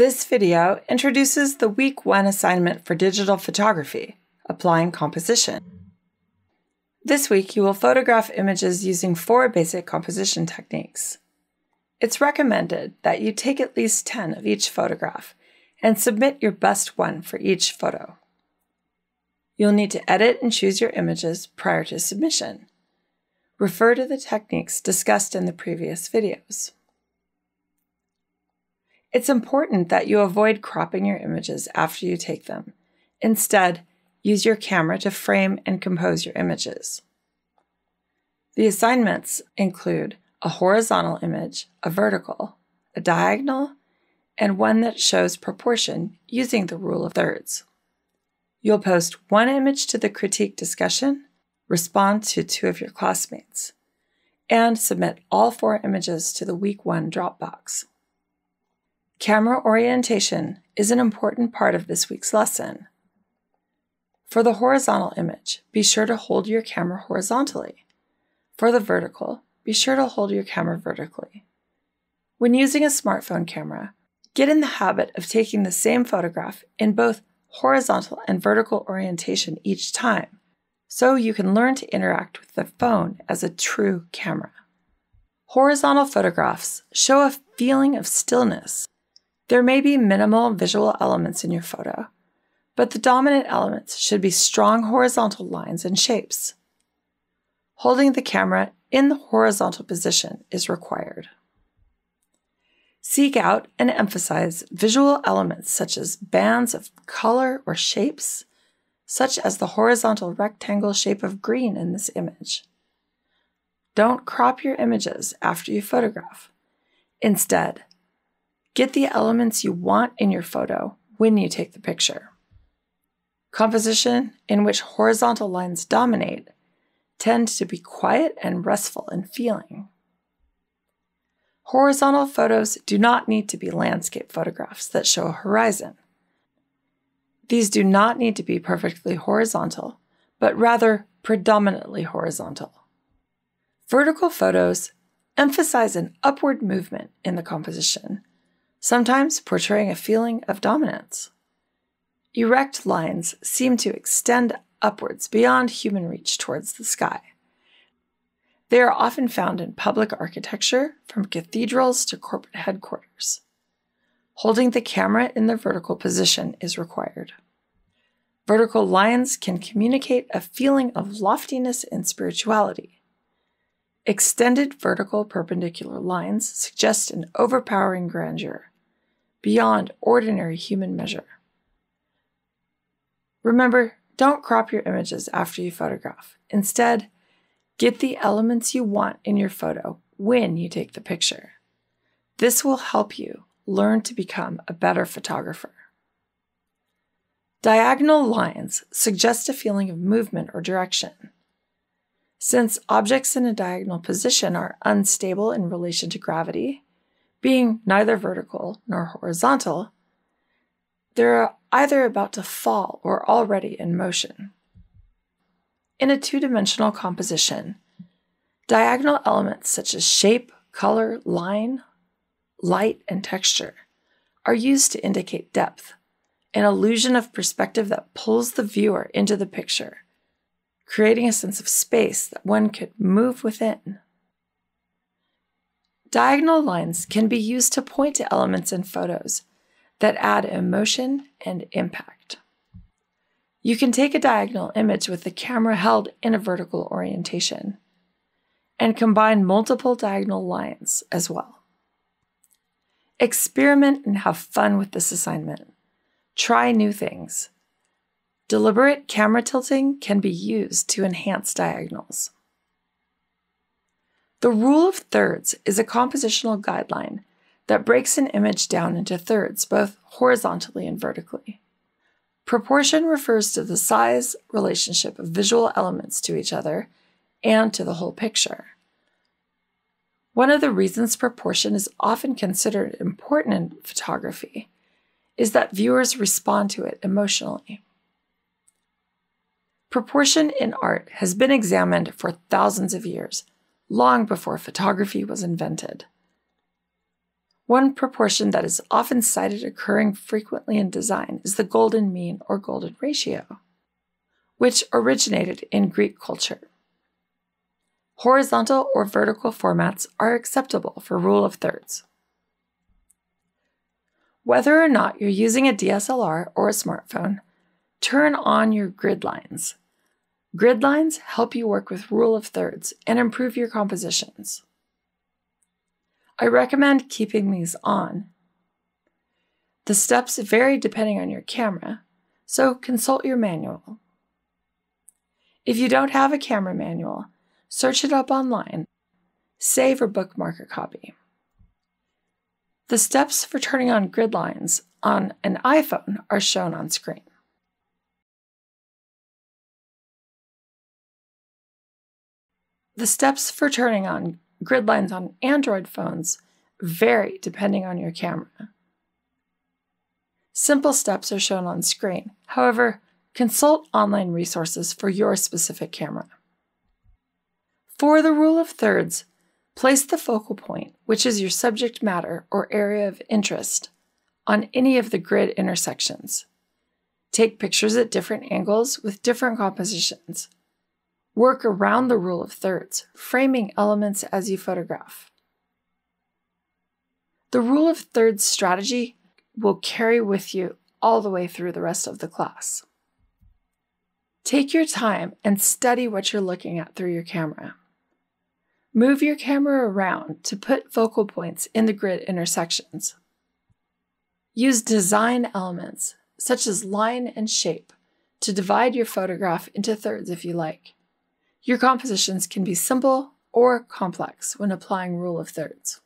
This video introduces the Week 1 assignment for digital photography, applying composition. This week, you will photograph images using four basic composition techniques. It's recommended that you take at least 10 of each photograph and submit your best one for each photo. You'll need to edit and choose your images prior to submission. Refer to the techniques discussed in the previous videos. It's important that you avoid cropping your images after you take them. Instead, use your camera to frame and compose your images. The assignments include a horizontal image, a vertical, a diagonal, and one that shows proportion using the rule of thirds. You'll post one image to the critique discussion, respond to two of your classmates, and submit all four images to the Week 1 Dropbox. Camera orientation is an important part of this week's lesson. For the horizontal image, be sure to hold your camera horizontally. For the vertical, be sure to hold your camera vertically. When using a smartphone camera, get in the habit of taking the same photograph in both horizontal and vertical orientation each time, so you can learn to interact with the phone as a true camera. Horizontal photographs show a feeling of stillness there may be minimal visual elements in your photo, but the dominant elements should be strong horizontal lines and shapes. Holding the camera in the horizontal position is required. Seek out and emphasize visual elements such as bands of color or shapes, such as the horizontal rectangle shape of green in this image. Don't crop your images after you photograph. Instead, Get the elements you want in your photo when you take the picture. Composition in which horizontal lines dominate tend to be quiet and restful in feeling. Horizontal photos do not need to be landscape photographs that show a horizon. These do not need to be perfectly horizontal, but rather predominantly horizontal. Vertical photos emphasize an upward movement in the composition sometimes portraying a feeling of dominance. Erect lines seem to extend upwards beyond human reach towards the sky. They are often found in public architecture, from cathedrals to corporate headquarters. Holding the camera in the vertical position is required. Vertical lines can communicate a feeling of loftiness and spirituality. Extended vertical perpendicular lines suggest an overpowering grandeur beyond ordinary human measure. Remember, don't crop your images after you photograph. Instead, get the elements you want in your photo when you take the picture. This will help you learn to become a better photographer. Diagonal lines suggest a feeling of movement or direction. Since objects in a diagonal position are unstable in relation to gravity, being neither vertical nor horizontal, they're either about to fall or already in motion. In a two dimensional composition, diagonal elements such as shape, color, line, light, and texture are used to indicate depth, an illusion of perspective that pulls the viewer into the picture, creating a sense of space that one could move within. Diagonal lines can be used to point to elements in photos that add emotion and impact. You can take a diagonal image with the camera held in a vertical orientation and combine multiple diagonal lines as well. Experiment and have fun with this assignment. Try new things. Deliberate camera tilting can be used to enhance diagonals. The rule of thirds is a compositional guideline that breaks an image down into thirds, both horizontally and vertically. Proportion refers to the size relationship of visual elements to each other and to the whole picture. One of the reasons proportion is often considered important in photography is that viewers respond to it emotionally. Proportion in art has been examined for thousands of years long before photography was invented. One proportion that is often cited occurring frequently in design is the golden mean or golden ratio, which originated in Greek culture. Horizontal or vertical formats are acceptable for rule of thirds. Whether or not you're using a DSLR or a smartphone, turn on your grid lines. Grid lines help you work with rule of thirds and improve your compositions. I recommend keeping these on. The steps vary depending on your camera, so consult your manual. If you don't have a camera manual, search it up online, save or bookmark a copy. The steps for turning on grid lines on an iPhone are shown on screen. The steps for turning on grid lines on Android phones vary depending on your camera. Simple steps are shown on screen. However, consult online resources for your specific camera. For the rule of thirds, place the focal point, which is your subject matter or area of interest, on any of the grid intersections. Take pictures at different angles with different compositions. Work around the rule of thirds, framing elements as you photograph. The rule of thirds strategy will carry with you all the way through the rest of the class. Take your time and study what you're looking at through your camera. Move your camera around to put focal points in the grid intersections. Use design elements, such as line and shape, to divide your photograph into thirds if you like. Your compositions can be simple or complex when applying rule of thirds.